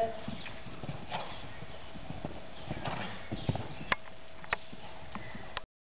it.